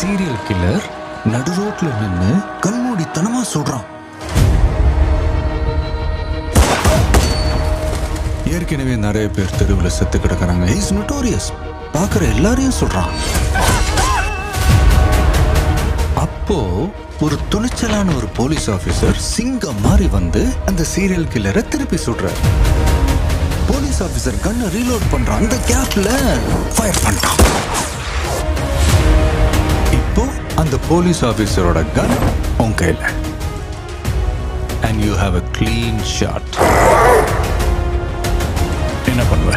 Serial killer நடு ரோட்ல நின்னு கண்மூடித்தனமா சொல்றான். ஏற்கனவே நிறைய பேர் தெருவில் செத்து கிடக்குறாங்க. இஸ் நோட்டோரியஸ் பார்க்குற எல்லாரையும் சொல்றான். அப்போ ஒரு துணிச்சலான ஒரு போலீஸ் ஆபீசர் சிங்கம் மாதிரி வந்து அந்த சீரியல் கில்லரை திருப்பி சுடுறார் போலீஸ் ஆபீசர் கண்ணை ரீலோட் பண்றான். அந்த கேப்ல ஃபயர் பண்ணிட்டான். அந்த போலீஸ் ஆஃபீஸரோட கன் உன் கையில். And you have a clean shot என்ன பண்ணுவ?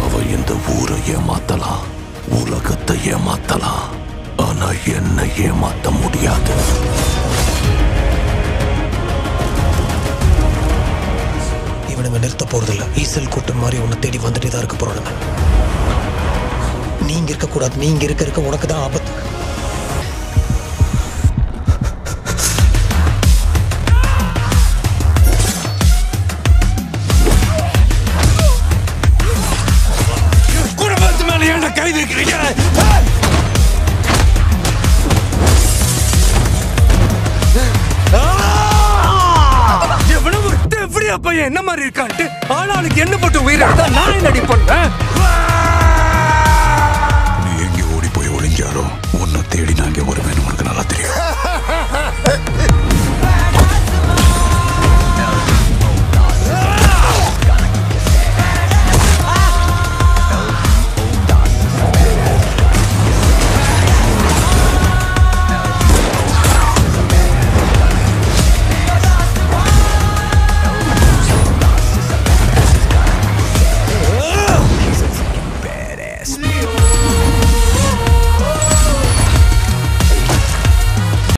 அவ இந்த ஊரை ஏமாத்தலாம் உலகத்தை ஏமாத்தலாம். ஆனா என்ன ஏமாத்த முடியும் இவனுங்க நிறுத்த போறதில்ல. ஈசல் கூட்டம் மாதிரி உன்னை தேடி வந்துட்டே தான் இருக்க போறானுங்க. நீங்க இருக்க கூடாது. நீங்க இருக்க இருக்க உனக்கு தான் ஆபத்து. கைது இருக்கிறீங்க பையன் என்ன மாதிரி இருக்கான்ட்டு ஆளாளுக்கு என்ன போட்டு உயிரிழந்தா நான் என்னடி பண்ணேன் நீ எங்கே ஓடி போய் ஒளிஞ்சாரோ?